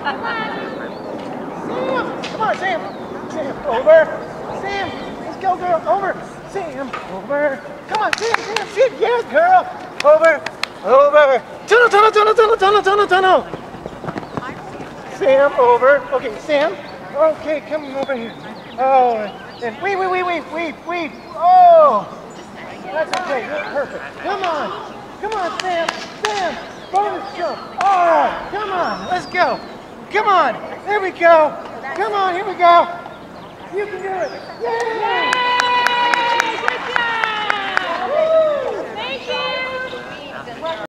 Sam! Come on, Sam! Sam, over! Sam! Let's go, girl! Over! Sam! Over! Come on, Sam! Sam! Sit! Yes, girl! Over! Over! Tunnel, tunnel, tunnel, tunnel, tunnel, tunnel, tunnel! Sam, over. Okay, Sam. Okay, come over here. Oh, and wait, wait, wait, wait, wait, wait. Oh! That's okay. Perfect. Come on. Come on, Sam. Sam. Bonus jump. Right. Come on. Let's go. Come on. There we go. Come on. Here we go. You can do it. Yay!